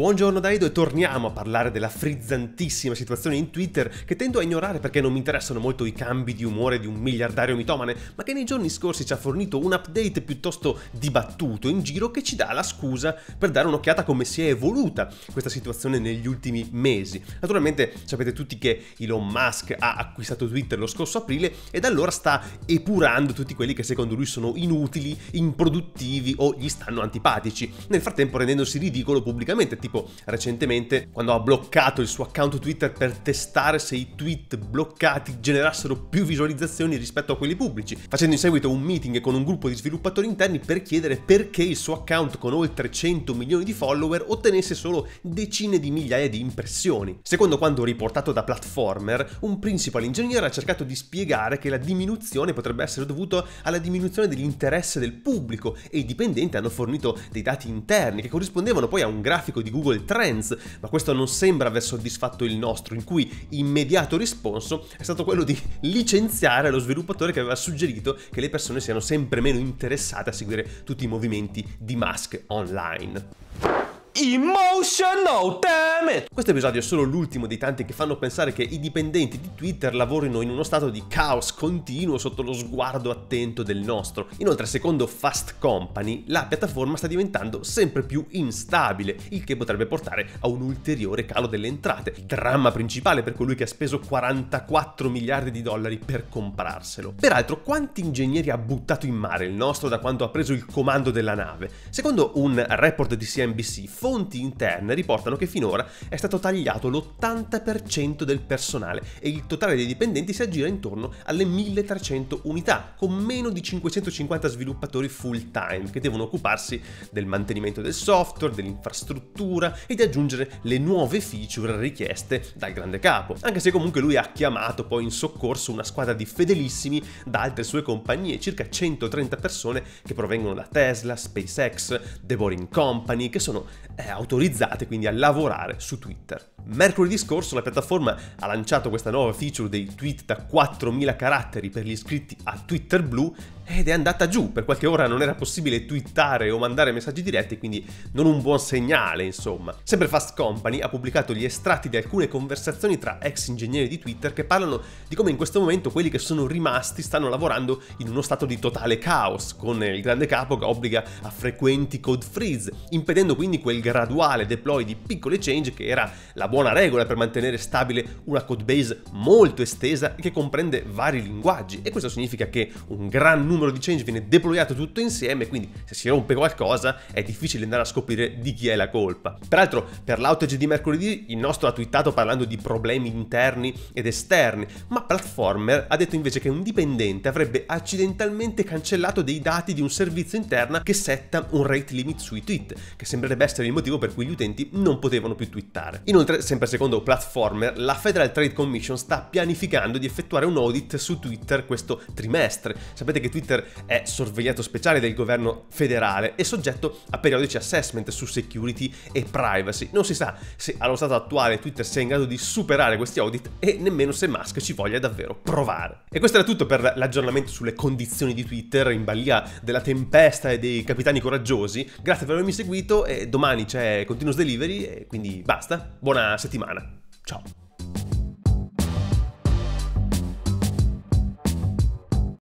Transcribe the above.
Buongiorno Daido e torniamo a parlare della frizzantissima situazione in Twitter che tendo a ignorare perché non mi interessano molto i cambi di umore di un miliardario mitomane, ma che nei giorni scorsi ci ha fornito un update piuttosto dibattuto in giro che ci dà la scusa per dare un'occhiata a come si è evoluta questa situazione negli ultimi mesi. Naturalmente sapete tutti che Elon Musk ha acquistato Twitter lo scorso aprile e da allora sta epurando tutti quelli che secondo lui sono inutili, improduttivi o gli stanno antipatici, nel frattempo rendendosi ridicolo pubblicamente, tipo recentemente quando ha bloccato il suo account Twitter per testare se i tweet bloccati generassero più visualizzazioni rispetto a quelli pubblici, facendo in seguito un meeting con un gruppo di sviluppatori interni per chiedere perché il suo account con oltre 100 milioni di follower ottenesse solo decine di migliaia di impressioni. Secondo quanto riportato da Platformer, un principal engineer ha cercato di spiegare che la diminuzione potrebbe essere dovuta alla diminuzione dell'interesse del pubblico e i dipendenti hanno fornito dei dati interni che corrispondevano poi a un grafico di Google Trends, ma questo non sembra aver soddisfatto il nostro, in cui immediato risponso è stato quello di licenziare lo sviluppatore che aveva suggerito che le persone siano sempre meno interessate a seguire tutti i movimenti di Musk online. Emotional, damn it! Questo episodio è solo l'ultimo dei tanti che fanno pensare che i dipendenti di Twitter lavorino in uno stato di caos continuo sotto lo sguardo attento del nostro. Inoltre, secondo Fast Company, la piattaforma sta diventando sempre più instabile, il che potrebbe portare a un ulteriore calo delle entrate. Il dramma principale per colui che ha speso 44 miliardi di dollari per comprarselo. Peraltro, quanti ingegneri ha buttato in mare il nostro da quando ha preso il comando della nave? Secondo un report di CNBC, fonti interne riportano che finora è stato tagliato l'80% del personale e il totale dei dipendenti si aggira intorno alle 1300 unità, con meno di 550 sviluppatori full time che devono occuparsi del mantenimento del software, dell'infrastruttura e di aggiungere le nuove feature richieste dal grande capo. Anche se comunque lui ha chiamato poi in soccorso una squadra di fedelissimi da altre sue compagnie, circa 130 persone che provengono da Tesla, SpaceX, The Boring Company, che sono autorizzate quindi a lavorare su Twitter. Mercoledì scorso la piattaforma ha lanciato questa nuova feature dei tweet da 4.000 caratteri per gli iscritti a Twitter Blue ed è andata giù, per qualche ora non era possibile twittare o mandare messaggi diretti, quindi non un buon segnale, insomma. Sempre Fast Company ha pubblicato gli estratti di alcune conversazioni tra ex ingegneri di Twitter che parlano di come in questo momento quelli che sono rimasti stanno lavorando in uno stato di totale caos, con il grande capo che obbliga a frequenti code freeze, impedendo quindi quel graduale deploy di piccole change che era la buona regola per mantenere stabile una codebase molto estesa che comprende vari linguaggi e questo significa che un gran numero di change viene deployato tutto insieme quindi se si rompe qualcosa è difficile andare a scoprire di chi è la colpa. Peraltro per l'outage di mercoledì il nostro ha twittato parlando di problemi interni ed esterni ma Platformer ha detto invece che un dipendente avrebbe accidentalmente cancellato dei dati di un servizio interna che setta un rate limit sui tweet che sembrerebbe essere il motivo per cui gli utenti non potevano più twittare. Inoltre, sempre secondo Platformer, la Federal Trade Commission sta pianificando di effettuare un audit su Twitter questo trimestre. Sapete che Twitter è sorvegliato speciale del governo federale e soggetto a periodici assessment su security e privacy. Non si sa se allo stato attuale Twitter sia in grado di superare questi audit e nemmeno se Musk ci voglia davvero provare. E questo era tutto per l'aggiornamento sulle condizioni di Twitter in balia della tempesta e dei capitani coraggiosi. Grazie per avermi seguito e domani c'è Continuous Delivery e quindi basta. Buona settimana. Ciao.